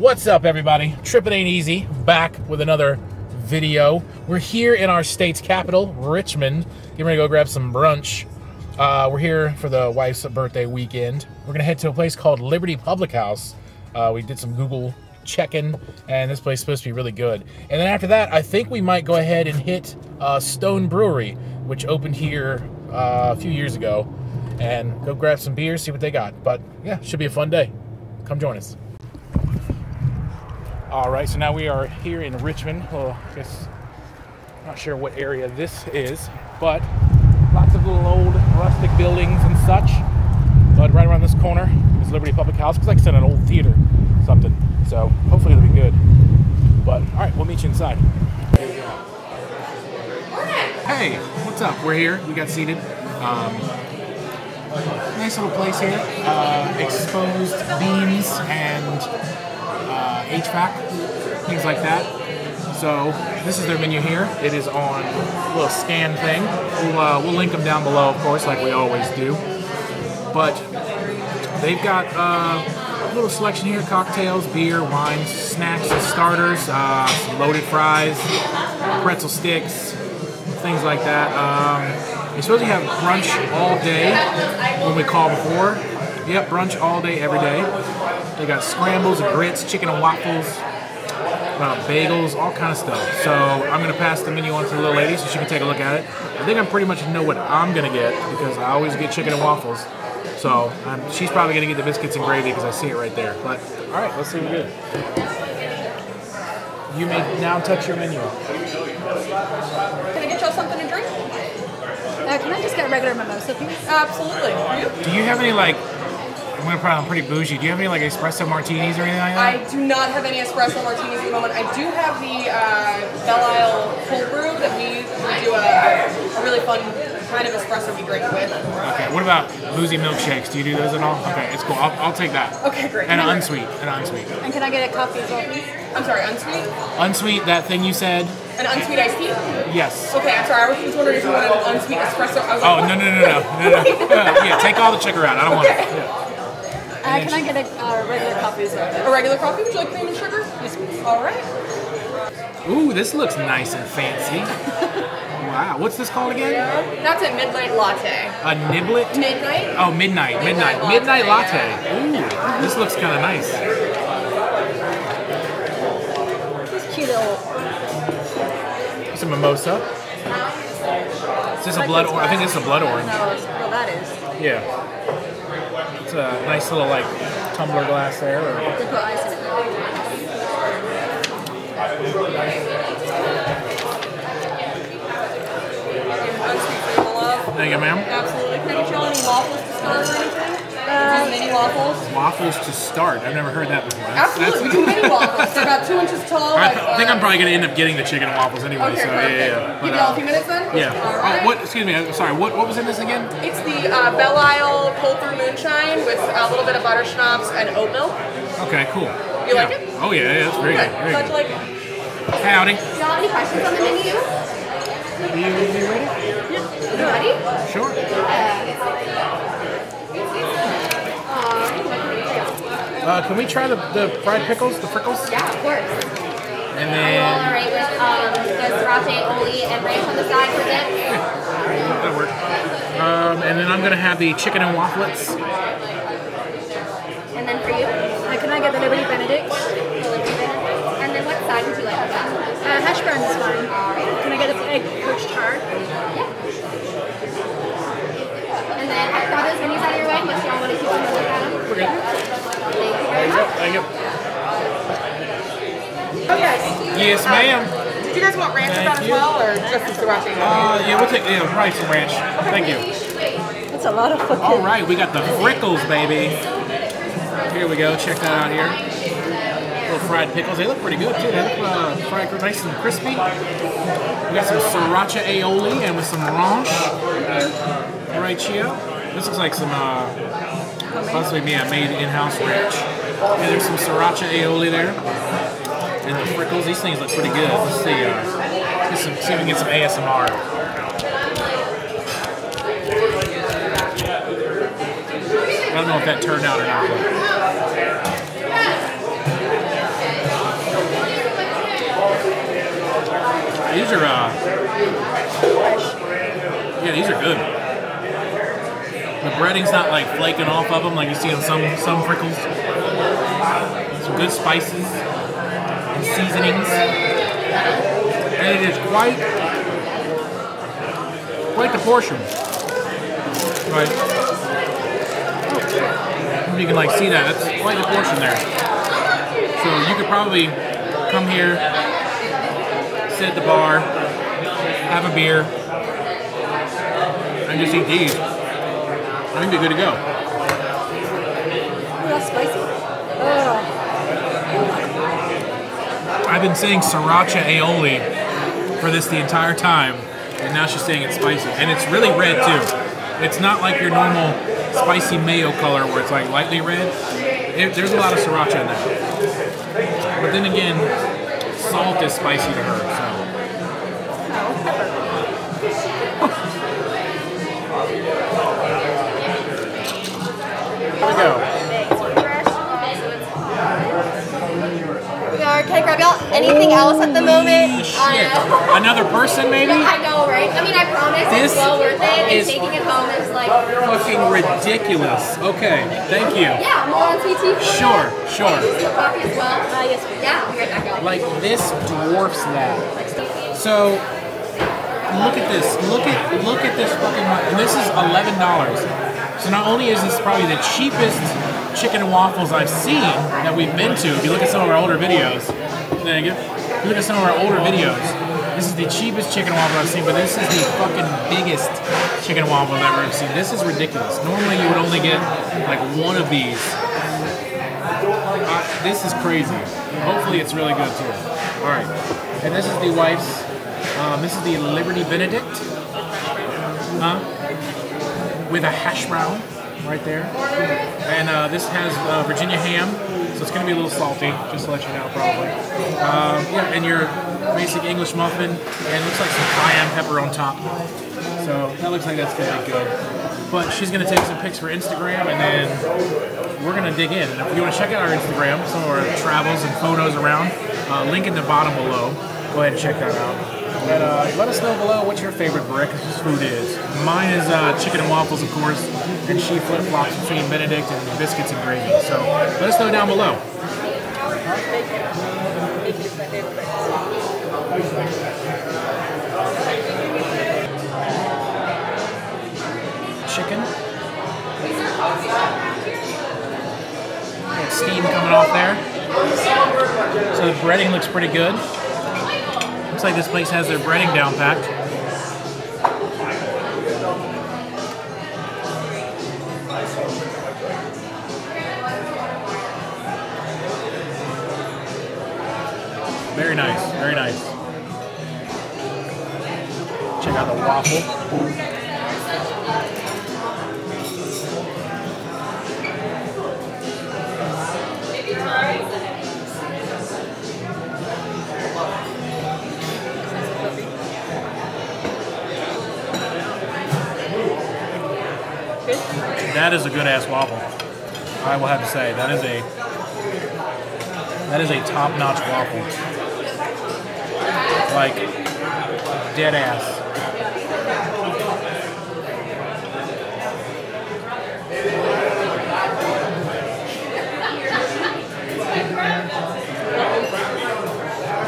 What's up, everybody? Trippin Ain't Easy, back with another video. We're here in our state's capital, Richmond. Getting ready to go grab some brunch. Uh, we're here for the wife's birthday weekend. We're gonna head to a place called Liberty Public House. Uh, we did some Google checking, and this place is supposed to be really good. And then after that, I think we might go ahead and hit uh, Stone Brewery, which opened here uh, a few years ago, and go grab some beers, see what they got. But yeah, should be a fun day. Come join us. All right, so now we are here in Richmond. Well, I guess not sure what area this is, but lots of little old rustic buildings and such. But right around this corner is Liberty Public House, because like I said, an old theater, something. So hopefully it'll be good. But all right, we'll meet you inside. Hey, what's up? We're here. We got seated. Um, nice little place here. Uh, exposed beams and uh, HVAC, things like that. So this is their menu here. It is on a little scan thing. We'll, uh, we'll link them down below, of course, like we always do. But they've got uh, a little selection here: cocktails, beer, wines, snacks, and starters, uh, loaded fries, pretzel sticks, things like that. Um, you're supposed to have brunch all day when we call before. Yep, brunch all day, every day. They got scrambles grits, chicken and waffles, uh, bagels, all kind of stuff. So I'm gonna pass the menu on to the little lady so she can take a look at it. I think I pretty much know what I'm gonna get because I always get chicken and waffles. So um, she's probably gonna get the biscuits and gravy because I see it right there. But all right, let's see what we get. You may now touch your menu. Can I get y'all something to drink? Uh, can I just get a regular mimosa, please? Absolutely. You? Do you have any like? I'm gonna probably I'm pretty bougie. Do you have any like espresso martinis or anything like that? I do not have any espresso martinis at the moment. I do have the uh, Belle Isle cold brew that we, we do a, a really fun kind of espresso we drink with. Okay. What about boozy milkshakes? Do you do those at all? Okay, it's cool. I'll, I'll take that. Okay, great. And an unsweet. An unsweet. And can I get a coffee as well, please? I'm sorry, unsweet? Unsweet. That thing you said. An unsweet iced tea? Yes. Okay, I'm sorry. I was just wondering if you wanted an unsweet espresso. I was Oh like, no no no no no no. Uh, yeah, take all the sugar out. I don't want it. Yeah. Uh, can I get a uh, regular coffee as well? A regular coffee? Would you like cream and sugar? Yes, please. All right. Ooh, this looks nice and fancy. Wow. What's this called again? That's a midnight latte. A niblet. Midnight? Oh, midnight, midnight, Midnight midnight latte, latte. Ooh, this looks kind of nice. This cute little. A mimosa. Is this a blood orange? I think this is a blood orange. No, well, that is. Yeah. It's a nice little like tumbler glass there. Or, They put ice in it. Unsweet for your love. thank you, ma'am. Absolutely. Can get y'all any waffles to start or anything? Uh, mini waffles? Waffles to start. I've never heard that before. That's, Absolutely. We do mini waffles. They're about two inches tall. I like, th- think I'm uh, probably gonna end up getting the chicken and waffles anyway. Okay, so perfect. yeah, yeah. yeah. Give But, y'all uh, a few minutes then? yeah. All right. Oh, what? Excuse me. I'm sorry. What? What was in this again? It's the uh, Belle Isle cold brew moonshine with a little bit of butter schnapps and oat milk. Okay, cool. You yeah. like it? Oh yeah, yeah. That's very Good. good. Very Glad you good. like it. Howdy. Y'all any questions on the menu? You, you ready? Yeah. You ready? Sure. Uh, can we try the, the fried pickles, the frickles? Yeah, of course. And All then right with um, the sriracha aioli and ranch on the side for dip. that'll work. Um, and then I'm gonna have the chicken and wafflets. And then for you, Uh, can I get the Liberty Benedict? and then what side would you like with that? Uh, hash browns is fine. Can I get the egg poached tart? And then avocados when you side your way, unless y'all want to keep on look at them. We're good. Thank you very much. Thank you. Oh, yes. Yes, ma'am. Did you guys want ranch with Thank that as well, or just the sriracha? Uh, yeah, we'll take yeah, probably some ranch. Thank you. That's a lot of fucking. All right, we got the frickles, baby. Here we go. Check that out here. Little fried pickles. They look pretty good too. They look uh, fried nice and crispy. We got some sriracha aioli and with some ranch right here. This looks like some uh, Possibly me. I made in-house ranch. And there's some sriracha aioli there. And the frickles. These things look pretty good. Let's see. Uh, let's see if we can get some ASMR. I don't know if that turned out or not. These are, uh, yeah, these are good. The breading's not like flaking off of them like you see on some some frickles. Some good spices and seasonings, and it is quite quite the portion. Right. Oh, you can like see that. That's quite the portion there. So you could probably come here, sit at the bar, have a beer, and just eat these. I think they're good to go. That's spicy. Ugh. I've been saying sriracha aioli for this the entire time, and now she's saying it's spicy. And it's really red too. It's not like your normal spicy mayo color where it's like lightly red. It, there's a lot of sriracha in there. But then again, salt is spicy to her, so. Here we go. We are. Can I anything else at the moment? Shit. Another person, maybe? I know, right? I mean, I promise This it's well worth it. And taking it home is like, Fucking ridiculous. Okay, thank you. yeah, more on TT. Sure, that. sure. Can I coffee as well? Uh, yes, please. Yeah, I'll be right back, y'all. Like this dwarfs that. So look at this. Look at look at this fucking. And this is eleven dollars. So not only is this probably the cheapest chicken and waffles I've seen that we've been to. If you look at some of our older videos, you look at some of our older videos. This is the cheapest chicken waffle I've seen, but this is the fucking biggest chicken waffle I've ever seen. This is ridiculous. Normally you would only get like one of these. Uh, this is crazy. Hopefully it's really good too. All right, and this is the wife's. Um, this is the Liberty Benedict, huh? With a hash brown right there, and uh, this has uh, Virginia ham, so it's gonna be a little salty. Just to let you know, probably. Um, yeah, and your basic English muffin, and it looks like some cayenne pepper on top. So that looks like that's gonna be good. But she's gonna take some pics for Instagram, and then we're gonna dig in. And if you want to check out our Instagram, some of our travels and photos around, uh, link in the bottom below. Go ahead and check that out. Uh, let us know below what your favorite breakfast food is. Mine is uh, chicken and waffles, of course, and she flip flops between Benedict and biscuits and gravy. So let us know down below. Chicken. Steam coming off there. So the breading looks pretty good. Looks like this place has their breading down packed. Very nice, very nice. Check out the waffle. That is a good ass waffle. I will have to say that is a that is a top notch waffle. Like dead ass.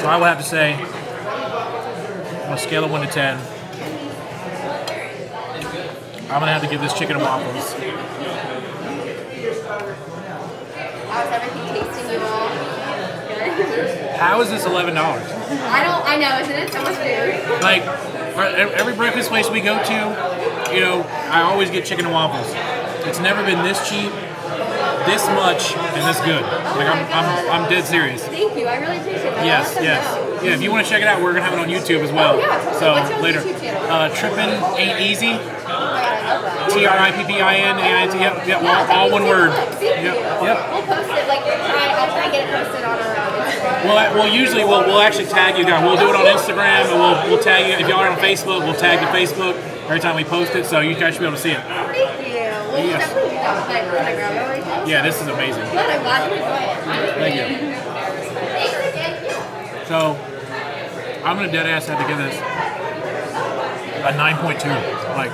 So I will have to say, on a scale of one to ten, I'm gonna have to give this chicken and waffles. How's everything tasting, you all? How is this eleven dollars? I don't, I know, isn't it so much food? Like every breakfast place we go to, you know, I always get chicken and waffles. It's never been this cheap, this much, and this good. Like I'm, I'm, I'm dead serious. Thank you, I really appreciate that. Yes, I'll let them yes, know. yeah. If you want to check it out, we're gonna have it on YouTube as well. Oh, yeah. So later, uh, Trippin Ain't Easy. Oh my God, I love that. T R I P P I N A I T. Yep, yep. All, all one word. Yep, yep. We'll post it, like, try, I'll try and get it posted on our Well, well, usually we'll, we'll actually tag you guys. We'll do it on Instagram, and we'll, we'll tag you. If y'all are on Facebook, we'll tag you Facebook every time we post it, so you guys should be able to see it. Thank you. We'll Yes. that. Like, can I grab it right now? Yeah, this is amazing. Good, I'm glad you enjoy it. Thank you. Thank you. So, I'm gonna dead ass have to give this a 9.2. Like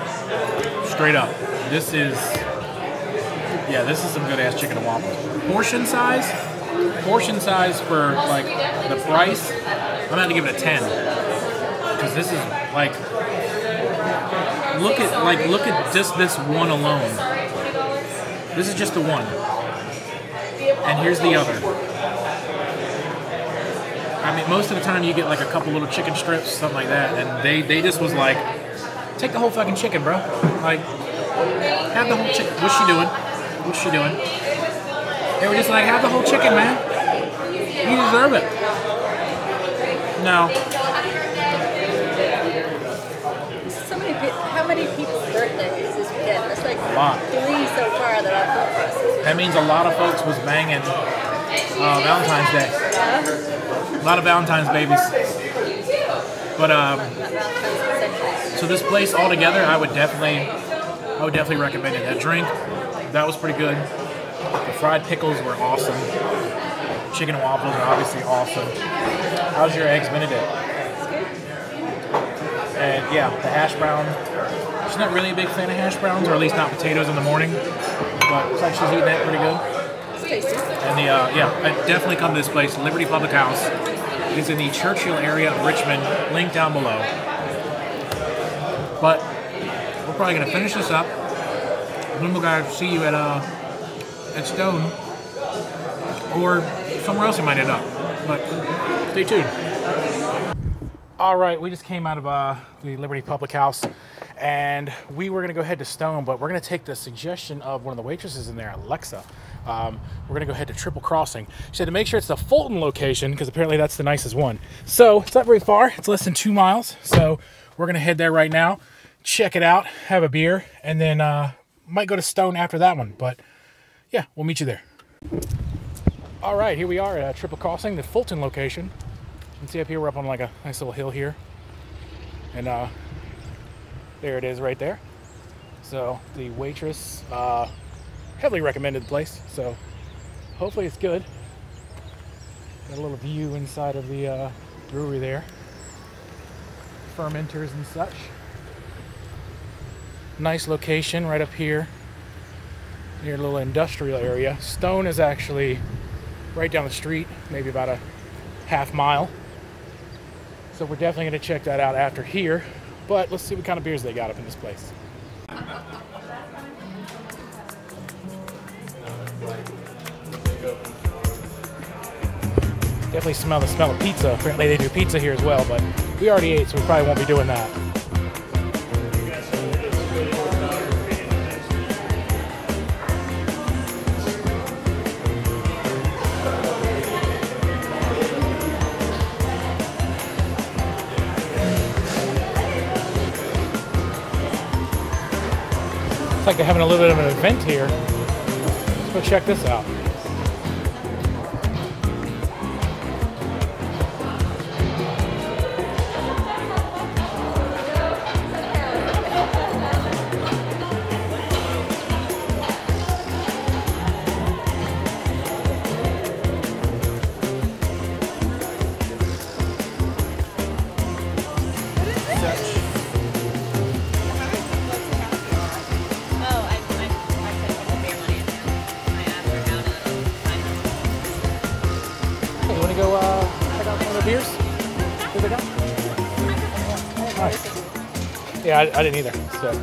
straight up. This is yeah, this is some good ass chicken and waffles. Portion size, portion size for like the price, I'm gonna give it a 10. Because this is like look at like look at just this one alone. This is just the one. And here's the other. I mean, most of the time you get like a couple little chicken strips, something like that, and they they just was like, take the whole fucking chicken, bro. Like, have the whole chicken. What's she doing? What's she doing? They were just like, have the whole chicken, man. You deserve it. No, So many how many people's birthdays is this weekend? There's like a lot. three so far that I've come. That means a lot of folks was banging uh, Valentine's Day. Yeah. A lot of Valentine's babies. But um, Not Valentine's centuries. So this place altogether, I would definitely, I would definitely recommend it. That drink, that was pretty good. The fried pickles were awesome. Chicken and waffles are obviously awesome. How's your eggs Benedict? And yeah, the hash brown. She's not really a big fan of hash browns, or at least not potatoes in the morning. But looks like she's eating that pretty good. And the uh, yeah, I definitely come to this place, Liberty Public House. It is in the Church Hill area of Richmond. Link down below. But we're probably gonna finish this up. Then we'll guys see you at uh at Stone or somewhere else we might end up. But stay tuned. All right, we just came out of uh, the Liberty Public House, and we were gonna go ahead to Stone, but we're gonna take the suggestion of one of the waitresses in there, Alexa. Um, we're gonna go ahead to Triple Crossing. She said to make sure it's the Fulton location because apparently that's the nicest one. So it's not very far; it's less than two miles. So we're gonna head there right now, check it out, have a beer, and then uh, might go to Stone after that one. But yeah, we'll meet you there. All right, here we are at uh, Triple Crossing, the Fulton location. You can see up here we're up on like a nice little hill here, and uh, there it is right there. So the waitress uh, heavily recommended the place. So hopefully it's good. Got a little view inside of the uh, brewery there, fermenters and such. Nice location right up here near a little industrial area. Stone is actually right down the street, maybe about a half mile. So we're definitely going to check that out after here. But let's see what kind of beers they got up in this place. Definitely smell the smell of pizza. Apparently they do pizza here as well, but we already ate, so we probably won't be doing that. Like they're having a little bit of an event here. Let's go check this out. I, I didn't either. So I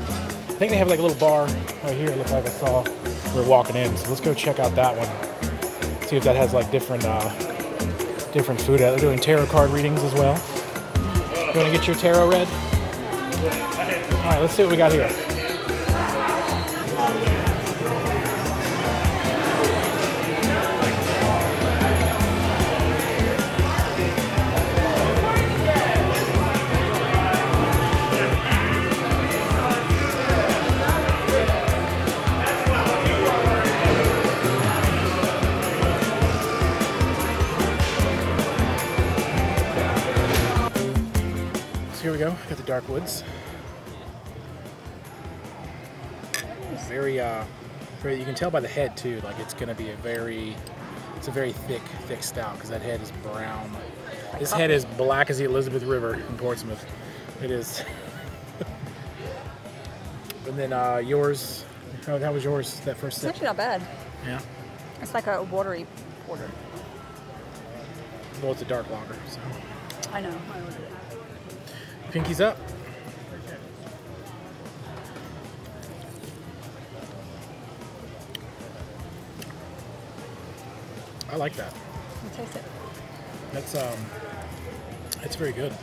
think they have like a little bar right here. It like I saw we are walking in. So let's go check out that one. See if that has like different uh, different food. They're doing tarot card readings as well. You want to get your tarot read? All right, let's see what we got here. So here we go. Got the dark woods. Very, uh, very. You can tell by the head too. Like it's gonna be a very, it's a very thick, thick stout because that head is brown. This head is black as the Elizabeth River in Portsmouth. It is. and then uh, yours, how, how was yours that first It's actually not bad. Yeah. It's like a watery porter. Well, it's a dark lager. So. I know. I ordered it. Pinkies up. I like that. You taste it. That's um, it's very good.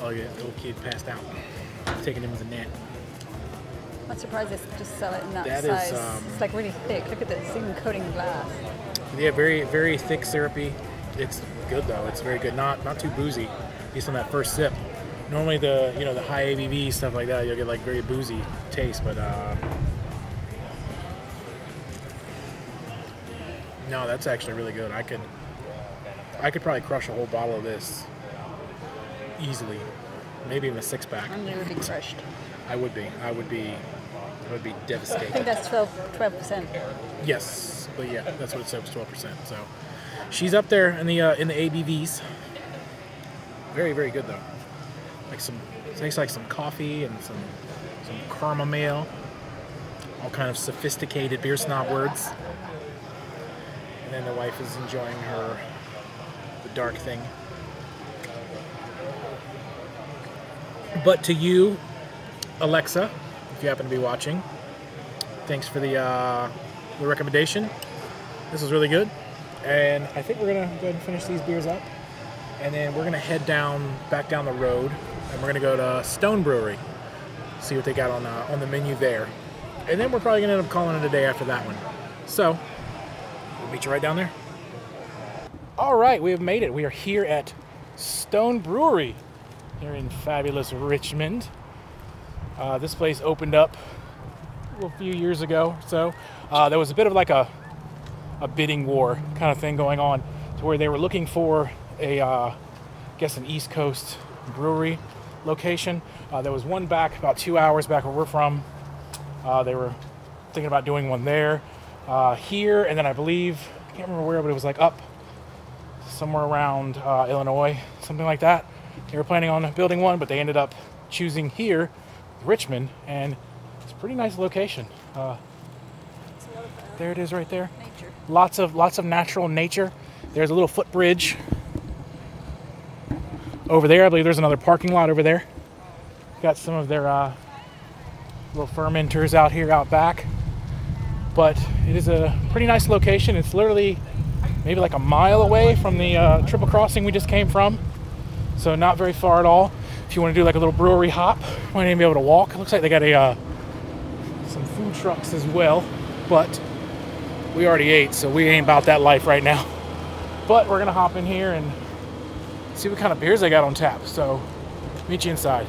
Oh yeah, little kid passed out. Taking him as a nap. I'm surprised they just sell it in that, That is, size. um, it's like really thick. Look at this, even coating glass. Yeah, very very thick syrupy. It's good though. It's very good. Not not too boozy. At least on that first sip. Normally the you know the high ABV stuff like that you'll get like very boozy taste, but uh, no, that's actually really good. I could I could probably crush a whole bottle of this easily. Maybe even a six pack. I'm to be crushed. I would be. I would be. I would be devastated. I think that's 12 percent. Yes, but yeah, that's what it says, twelve percent. So she's up there in the uh, in the ABVs. Very very good though. Like some tastes like some coffee and some some chamomile. All kind of sophisticated beer snob words. And then the wife is enjoying her the dark thing. But to you, Alexa, if you happen to be watching, thanks for the uh, the recommendation. This was really good, and I think we're gonna go ahead and finish these beers up, and then we're gonna head down back down the road, and we're gonna go to Stone Brewery, see what they got on uh, on the menu there, and then we're probably gonna end up calling it a day after that one. So we'll meet you right down there. All right, we have made it. We are here at Stone Brewery here in fabulous Richmond. Uh, this place opened up a few years ago so. Uh, there was a bit of like a, a bidding war kind of thing going on to where they were looking for a, uh, I guess, an East Coast brewery location. Uh, there was one back about two hours back where we're from. Uh, they were thinking about doing one there, uh, here, and then I believe, I can't remember where, but it was like up somewhere around uh, Illinois, something like that. They were planning on building one, but they ended up choosing here, Richmond, and it's a pretty nice location. Uh, there it is, right there. Nature. Lots of lots of natural nature. There's a little footbridge over there. I believe there's another parking lot over there. Got some of their uh, little fermenters out here out back. But it is a pretty nice location. It's literally maybe like a mile away from the uh, triple crossing we just came from. So not very far at all. If you want to do like a little brewery hop, you might even be able to walk. It looks like they got a uh, some food trucks as well, but we already ate, so we ain't about that life right now. But we're gonna hop in here and see what kind of beers they got on tap. So meet you inside.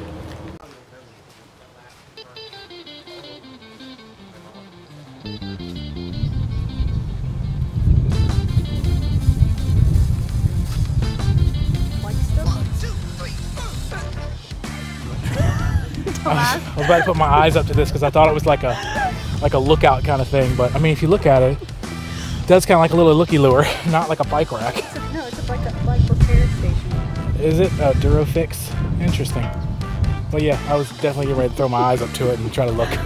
I was about to put my eyes up to this because I thought it was like a like a lookout kind of thing. But I mean, if you look at it, it does kind of like a little looky lure, not like a bike rack. Is it a Durofix? Interesting. Well, yeah, I was definitely getting ready to throw my eyes up to it and try to look.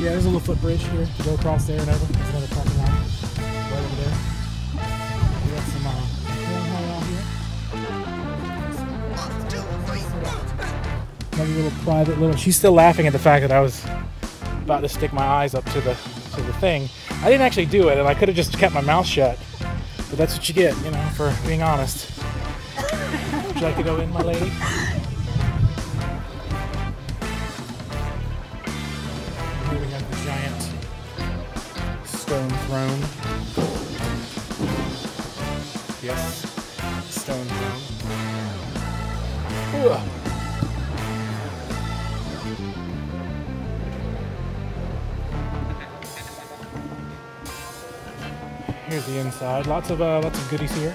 Yeah, there's a little footbridge here to go across there and over. There's another parking lot right over there. We got some uh. Another little private little. She's still laughing at the fact that I was about to stick my eyes up to the to the thing. I didn't actually do it, and I could have just kept my mouth shut. But that's what you get, you know, for being honest. You like to go in, my lady? Here we have the giant stone throne. Yes, stone throne. Ugh. Here's the inside. Lots of uh, lots of goodies here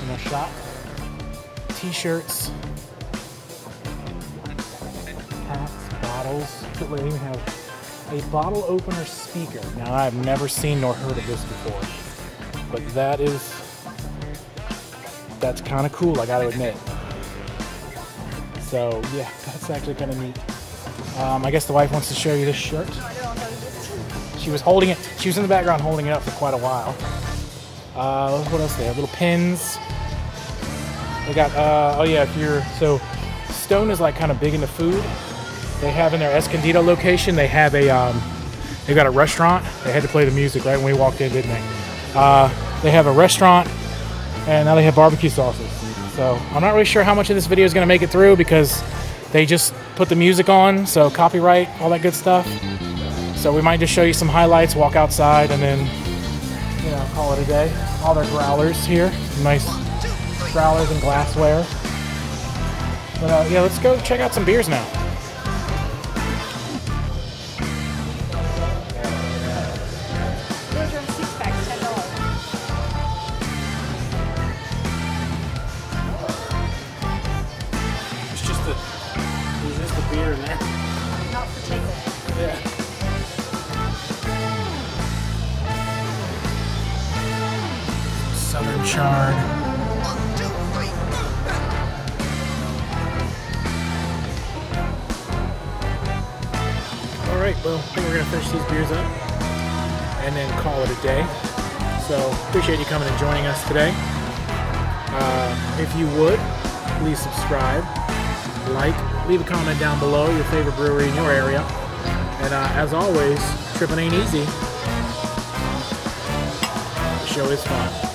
in the shop. T-shirts, hats, bottles. They even have a bottle opener speaker. Now I've never seen nor heard of this before, but that is that's kind of cool. I got to admit. So yeah, that's actually kind of neat. Um, I guess the wife wants to show you this shirt. She was holding it. She was in the background holding it up for quite a while. Uh, what else? They have little pins. They got. Uh, oh yeah, if you're so Stone is like kind of big into food. They have in their Escondido location. They have a. Um, they've got a restaurant. They had to play the music right when we walked in, didn't they? Uh, they have a restaurant, and now they have barbecue sauces. So I'm not really sure how much of this video is going to make it through because they just put the music on, so copyright, all that good stuff. So we might just show you some highlights, walk outside, and then you know call it a day. All their growlers here, nice growlers and glassware. But uh, yeah, let's go check out some beers now. Those are six packs, ten dollars. It's just the, it's just the beer in there. Not for takeaway. Yeah. Southern Chard. Right, well, I think we're gonna finish these beers up and then call it a day. So appreciate you coming and joining us today. Uh, if you would, please subscribe, like, leave a comment down below your favorite brewery in your area. And uh, as always, tripping ain't easy. The show is fun.